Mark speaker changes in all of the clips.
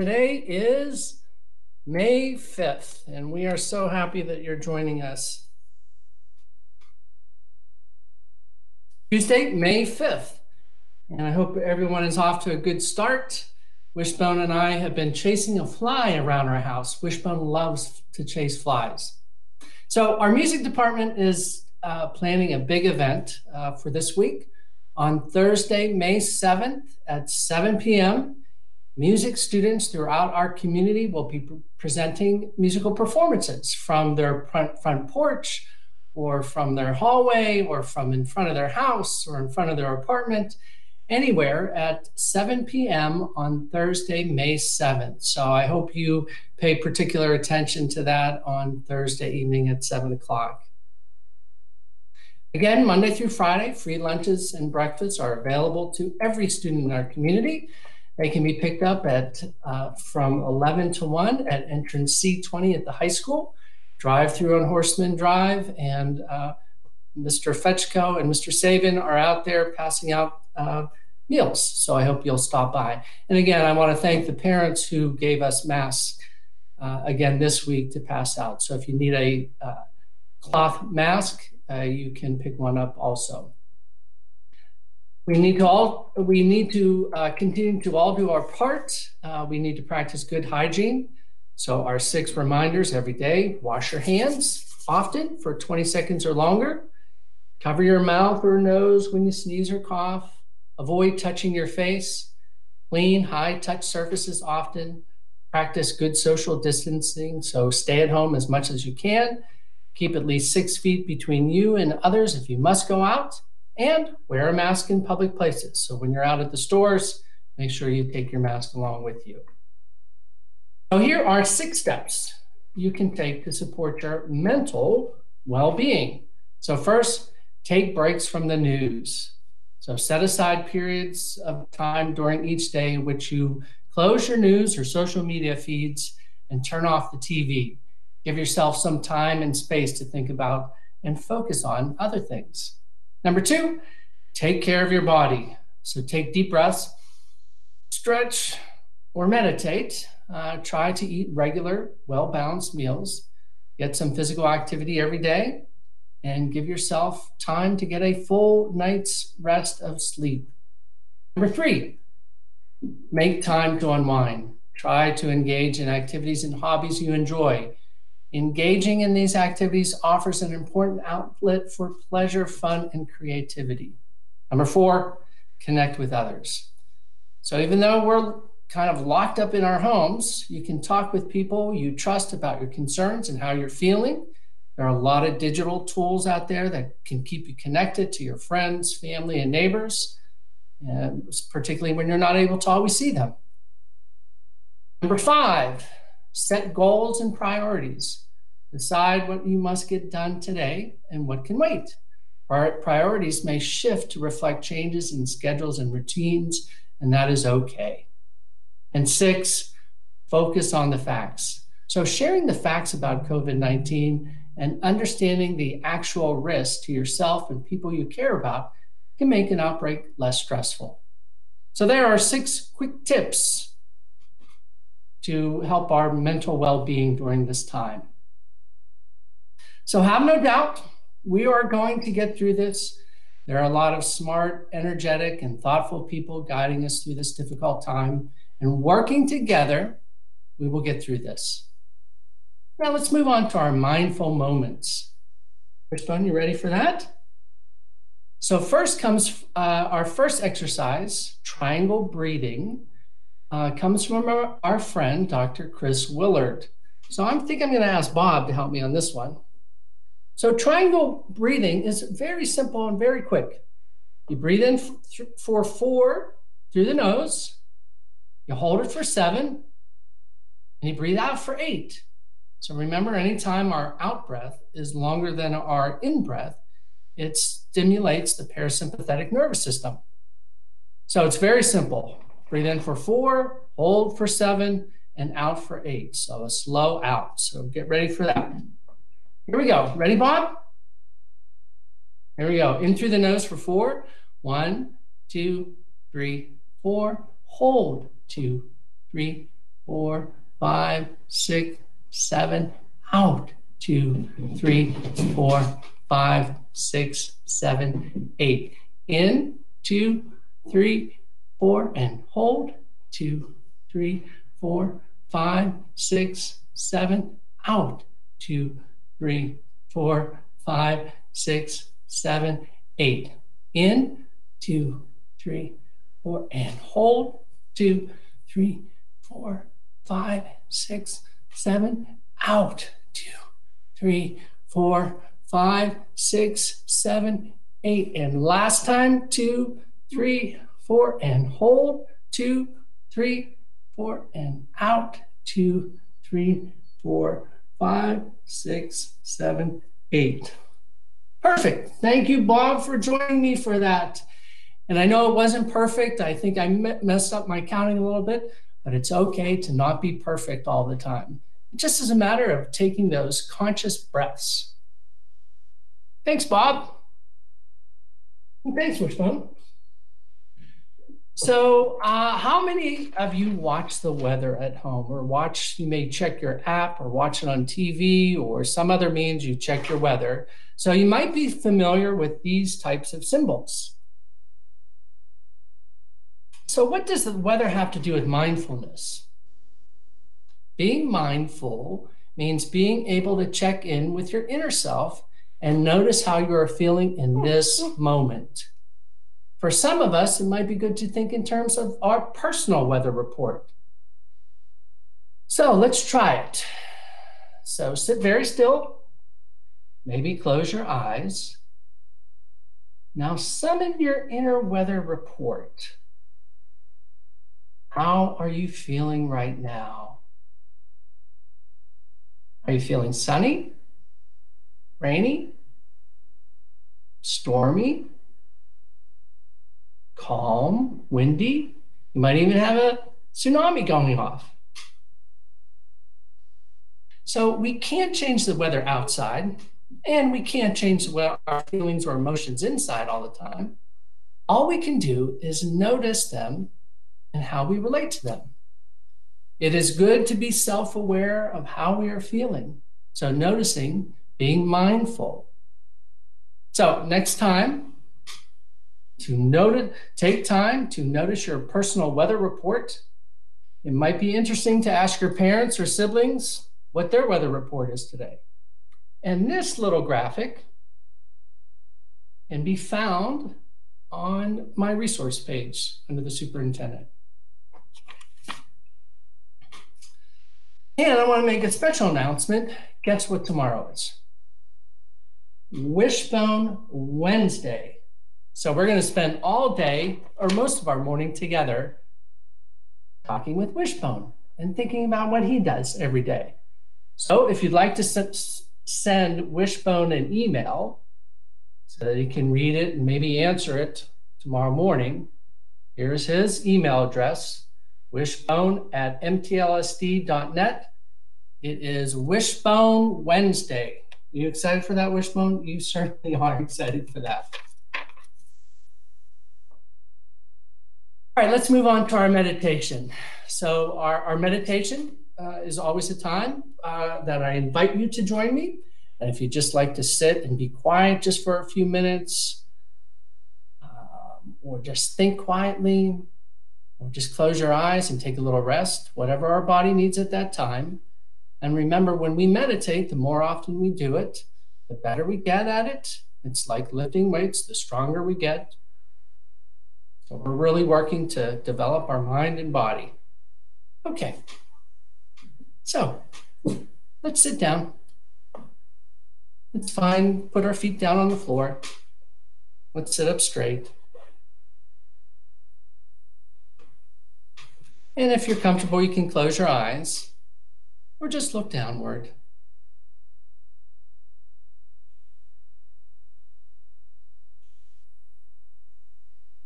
Speaker 1: Today is May 5th, and we are so happy that you're joining us. Tuesday, May 5th, and I hope everyone is off to a good start. Wishbone and I have been chasing a fly around our house. Wishbone loves to chase flies. So, our music department is uh, planning a big event uh, for this week on Thursday, May 7th at 7 p.m. Music students throughout our community will be presenting musical performances from their front, porch or from their hallway or from in front of their house or in front of their apartment, anywhere at 7 p.m. on Thursday, May 7th. So I hope you pay particular attention to that on Thursday evening at 7 o'clock. Again, Monday through Friday, free lunches and breakfasts are available to every student in our community. They can be picked up at uh, from 11 to 1 at entrance C20 at the high school, drive through on Horsman Drive, and uh, Mr. Fetchko and Mr. Sabin are out there passing out uh, meals. So I hope you'll stop by. And again, I want to thank the parents who gave us masks uh, again this week to pass out. So if you need a uh, cloth mask, uh, you can pick one up also. We need to all we need to uh, continue to all do our part. Uh, we need to practice good hygiene. So our six reminders every day: wash your hands often for 20 seconds or longer. Cover your mouth or nose when you sneeze or cough. Avoid touching your face. Clean high touch surfaces often. Practice good social distancing. So stay at home as much as you can. Keep at least six feet between you and others if you must go out and wear a mask in public places. So when you're out at the stores, make sure you take your mask along with you. So here are six steps you can take to support your mental well-being. So first, take breaks from the news. So set aside periods of time during each day in which you close your news or social media feeds and turn off the TV. Give yourself some time and space to think about and focus on other things. Number two, take care of your body. So take deep breaths, stretch, or meditate. Uh, try to eat regular, well balanced meals. Get some physical activity every day and give yourself time to get a full night's rest of sleep. Number three, make time to unwind. Try to engage in activities and hobbies you enjoy. Engaging in these activities offers an important outlet for pleasure, fun, and creativity. Number four, connect with others. So even though we're kind of locked up in our homes, you can talk with people you trust about your concerns and how you're feeling. There are a lot of digital tools out there that can keep you connected to your friends, family, and neighbors, and particularly when you're not able to always see them. Number five, Set goals and priorities. Decide what you must get done today and what can wait. Priorities may shift to reflect changes in schedules and routines, and that is okay. And six, focus on the facts. So, sharing the facts about COVID 19 and understanding the actual risk to yourself and people you care about can make an outbreak less stressful. So, there are six quick tips to help our mental well being during this time. So, have no doubt, we are going to get through this. There are a lot of smart, energetic, and thoughtful people guiding us through this difficult time. And working together, we will get through this. Now, let's move on to our mindful moments. Kristen, you ready for that? So, first comes uh, our first exercise triangle breathing uh, comes from our, our, friend, Dr. Chris Willard. So I think I'm going to ask Bob to help me on this one. So triangle breathing is very simple and very quick. You breathe in for four through the nose, you hold it for seven, and you breathe out for eight. So remember, anytime our out breath is longer than our in breath, it stimulates the parasympathetic nervous system. So it's very simple. Breathe in for four, hold for seven, and out for eight. So a slow out. So get ready for that. Here we go. Ready, Bob? Here we go. In through the nose for four. One, two, three, four. Hold. Two, three, four, five, six, seven, out. Two, three, four, five, six, seven, eight. In, two, three, four, and hold. Two, three, four, five, six, seven, out. Two, three, four, five, six, seven, eight. In, two, three, four, and hold. Two, three, four, five, six, seven, out. Two, three, four, five, six, seven, eight. And last time, two, three, four, and hold. Two, three, four, and out. Two, three, four, five, six, seven, eight. Perfect. Thank you, Bob, for joining me for that. And I know it wasn't perfect. I think I messed up my counting a little bit, but it's okay to not be perfect all the time. It just is a matter of taking those conscious breaths. Thanks, Bob. Thanks, Wishbone. So, uh, how many of you watch the weather at home or watch? You may check your app or watch it on TV or some other means you check your weather. So, you might be familiar with these types of symbols. So, what does the weather have to do with mindfulness? Being mindful means being able to check in with your inner self and notice how you are feeling in this moment. For some of us, it might be good to think in terms of our personal weather report. So let's try it. So sit very still, maybe close your eyes. Now summon your inner weather report. How are you feeling right now? Are you feeling sunny, rainy, stormy, calm, windy. You might even have a tsunami going off. So we can't change the weather outside, and we can't change our feelings or emotions inside all the time. All we can do is notice them and how we relate to them. It is good to be self aware of how we are feeling. So, noticing, being mindful. So, next time to note it, take time to notice your personal weather report. It might be interesting to ask your parents or siblings what their weather report is today. And this little graphic can be found on my resource page under the superintendent. And I want to make a special announcement. Guess what tomorrow is? Wishbone Wednesday. So we're going to spend all day or most of our morning together talking with Wishbone and thinking about what he does every day. So if you'd like to send Wishbone an email so that he can read it and maybe answer it tomorrow morning, here's his email address wishbone at mtlsd.net. It is Wishbone Wednesday. Are you excited for that, Wishbone? You certainly are excited for that. All right, let's move on to our meditation. So, our, our meditation uh, is always a time uh, that I invite you to join me. And if you just like to sit and be quiet just for a few minutes, um, or just think quietly, or just close your eyes and take a little rest, whatever our body needs at that time. And remember, when we meditate, the more often we do it, the better we get at it. It's like lifting weights, the stronger we get, so we're really working to develop our mind and body. Okay. So let's sit down. It's fine. Put our feet down on the floor. Let's sit up straight. And if you're comfortable, you can close your eyes or just look downward.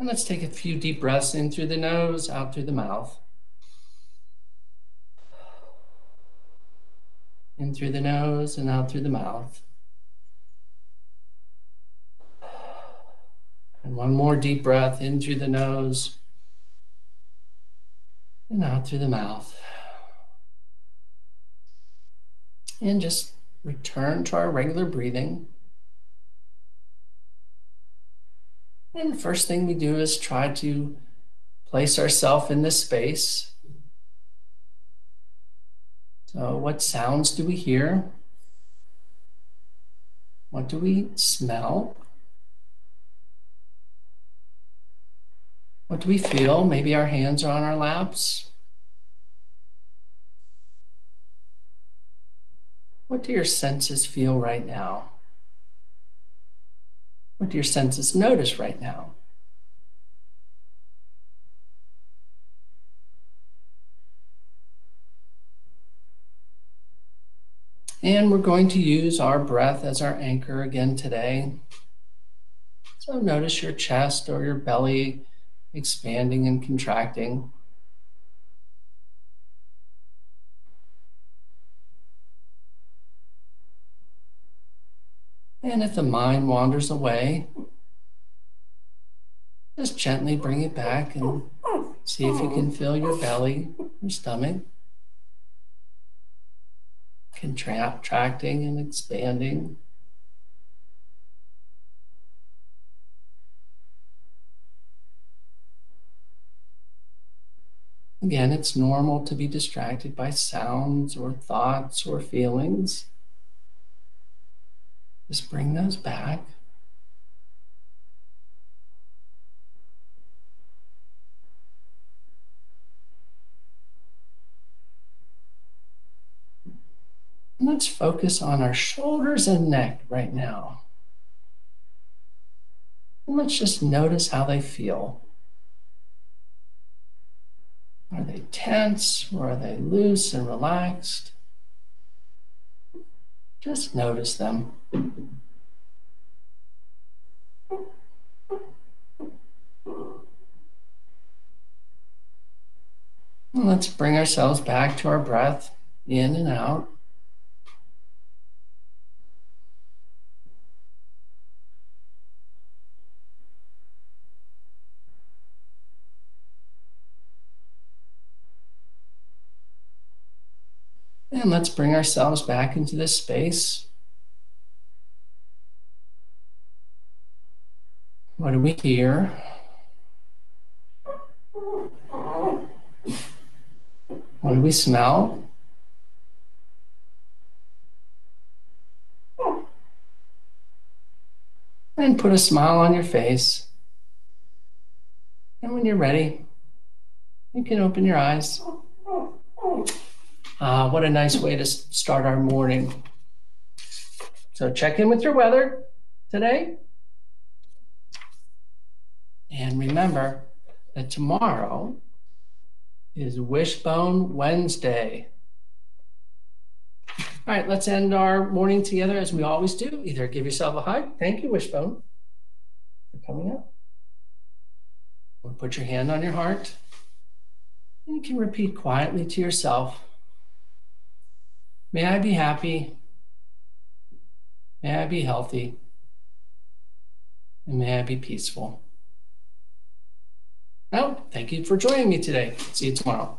Speaker 1: And let's take a few deep breaths in through the nose, out through the mouth. In through the nose and out through the mouth. And one more deep breath in through the nose and out through the mouth. And just return to our regular breathing. And the first thing we do is try to place ourselves in this space. So, what sounds do we hear? What do we smell? What do we feel? Maybe our hands are on our laps. What do your senses feel right now? What do your senses notice right now? And we're going to use our breath as our anchor again today. So notice your chest or your belly expanding and contracting. And if the mind wanders away, just gently bring it back and see if you can feel your belly, your stomach contracting and expanding. Again, it's normal to be distracted by sounds or thoughts or feelings. Just bring those back. Let's focus on our shoulders and neck right now. And let's just notice how they feel. Are they tense or are they loose and relaxed? Just notice them. let's bring ourselves back to our breath in and out. And let's bring ourselves back into this space. What do we hear? What do we smell? And put a smile on your face. And when you're ready, you can open your eyes. Uh, what a nice way to start our morning. So check in with your weather today. And remember that tomorrow is Wishbone Wednesday. All right, let's end our morning together as we always do. Either give yourself a hug. Thank you, Wishbone, for coming up. Or put your hand on your heart. And you can repeat quietly to yourself May I be happy. May I be healthy. And may I be peaceful. Now, thank you for joining me today. See you tomorrow.